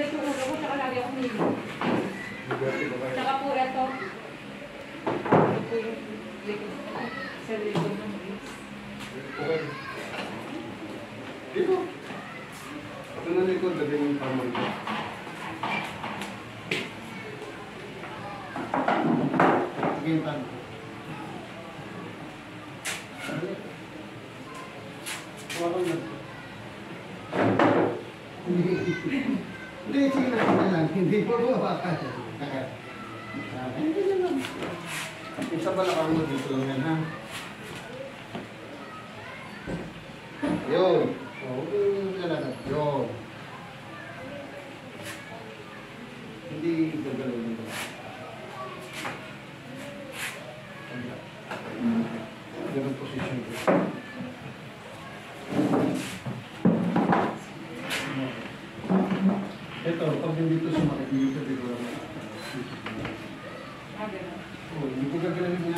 ito. Ito po yung likod. Dito. Ito na likod, dali yung. Hawakan mo. Hindi, sige na, lang. Hindi po po hawakan. Hindi na lang. Isa ba nakang mo dito lang yan, ha? Yun. Lalakad. Yun. Hindi gagalaw nito. Position. Ito, pag hindi ito sumakit, hindi ito dito. Ah, ganun. Oh, hindi ko gagalawin niya.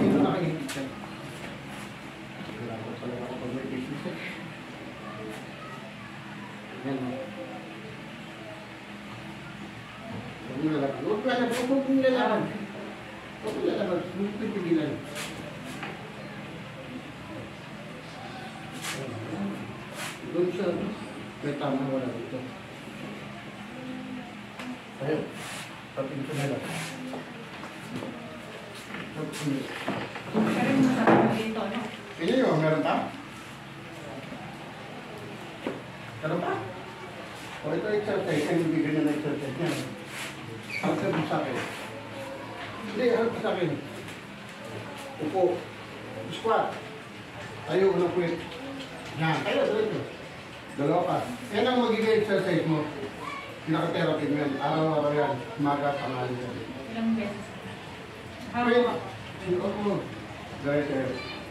Dito nakahigit siya. Kailangan pala ako pag may business eh. Yan o. Huwag mo lalakad. Huwag mo lalakad. Huwag mo lalakad. Huwag mo lalakad. Huwag mo pipigilan. Doon siya. May tama wala dito. Ayun. Tapin ko na lang. Pero mo dito, no? Ini yung meron pa? Meron pa? O ito exercise, yung bibigyan na ng exercise niya. Harap mo sa akin. Hindi, harap sa akin. Upo. Squat. Tayo, unang quit. Yan, tayo, dito. Dalawa pa. Yan ang magiging exercise mo. Pinaka-therapy mo yan. Araw-araw yan. Umaga, tanghali yan. Ilang beses. Wait. Oo. Dahil sir,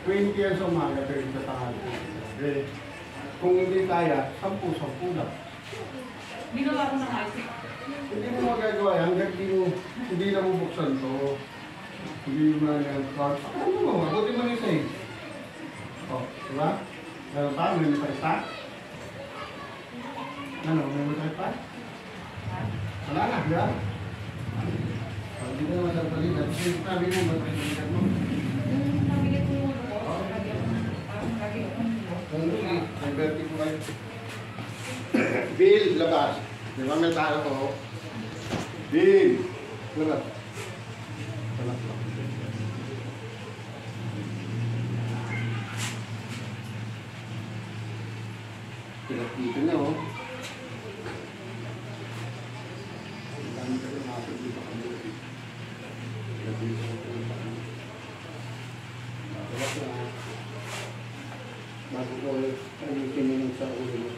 20 years sa umaga, 30 sa tanghali. Okay. Kung hindi kaya, 10-10 lang. Ginawa ko ng IC. Hindi mo magagawa yan hanggang di mo, hindi na bubuksan to. Hindi mo na yan. Ano mo, mabuti mo na isa eh. O, di ba? Meron pa? May masakit pa? Ano, may masakit pa? Wala na, di ba? O, Hindi na naman ang balikat. Kasi sabi mo, masakit mo. Yung mabigat yung ulo ko, lagi ako parang lagi ako nilo. Kung hindi, may vertigo kayo. Bill, labas. Di ba may talo ko? Bill! Labas. Labas lang. Pinakita na oh. Ang dami ka rin nakasal dito kami. Pinakita ko po sa kanya. Labas na. Bago ko ayusin mo yung sa ulo mo.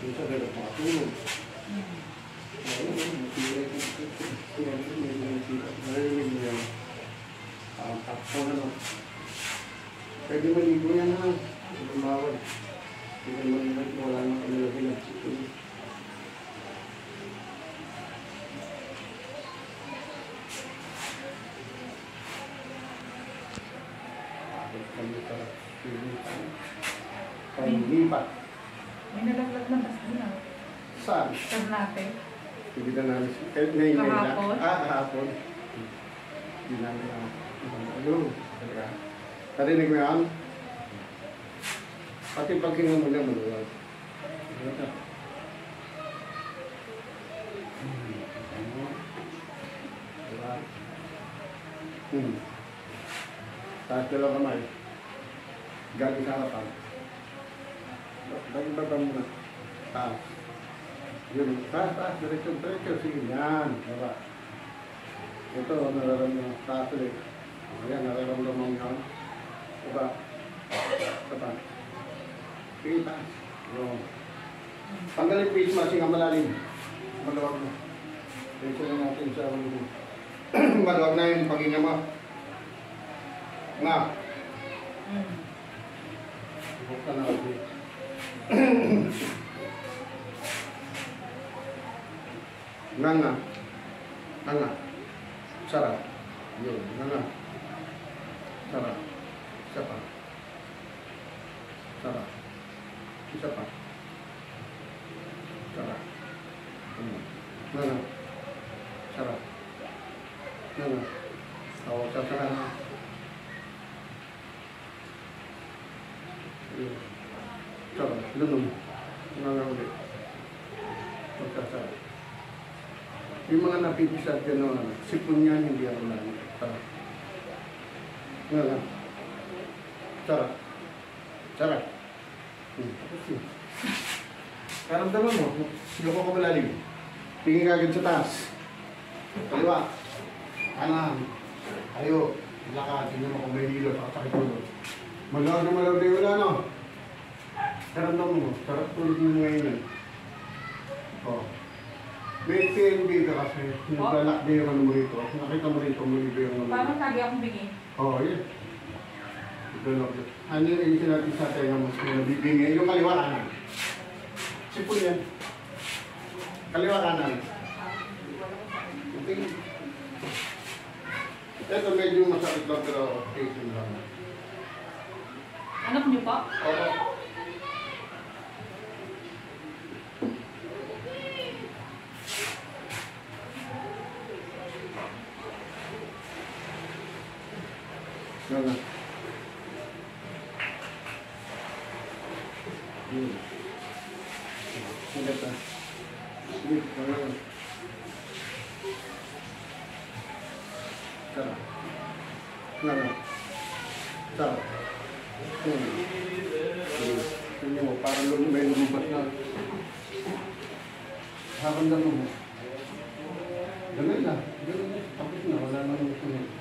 Minsan kaya makatulog. Ayun, matira ko. Kaya ito, may mga Narinig mo yan. Ah, takpo na no. Pwede maligo yan ha. Lumawad. Hindi ka maligo. Wala nang kanilagay ng sito. Bakit Panglipat. May nalaglag na bas din ah. Saan? Sab natin. Hindi na namin. Kahit ngayon ngayon na. Kahapon? Ah, kahapon. Hindi namin na. Ano? Talaga. Narinig mo yan? Pati pagkinga mo na maluwag. Ano ka? Hmm. Hmm. Taas na lang kamay. Galing sa harapan. Lagi baba muna. Taas. Yun, taas, taas, diretso, diretso, sige, yan, baba. Ito, nararamdaman, taas ulit. Ayan, nararamdaman mo yan. Baba. Baba. Sige, taas. Yun. Tanggalin face mask, nga malalim. Maluwag na. Diretso na natin sa ulo mo. Maluwag na yung paghinga mo. Nga. Mm. Buksan na ako. Nga nga. Nga nga. Sarap. Yun. Nga nga. Sarap. Isa pa. Sarap. Isa pa. Sarap. Ano? Nga ulit. Magkasarap. Yung mga napipisat ka na ano, sipon yan, hindi ako lang. Sarap. Ano lang. Sarap. Sarap. Hmm. Karamdaman mo, yung ko malalim. Tingin ka agad sa taas. Kaliwa. Kanan. Ayo. Lakad. Tingnan mo kung may hilo. Pakasakit mo. Malawag na malawag na yung wala, no? Karamdaman mo. Sarap tulog mo ngayon. eh. Oh. May PNB ka kasi. Naglalakdi yung ano mo rito. Nakita mo rito, may iba yung ano. mo. Parang lagi akong bingi. Oo, oh, yun. Develop. Ano yung sinabi sa tayo ng mas nabibingay? Yung kaliwa kanan. Sipon yan. Kaliwa kanan. Tingin. Ito medyo masakit lang pero okay lang. Anak niyo pa? Oo. Habang dalawa. Ganun na. Ganun na. Tapos na. Wala nang gusto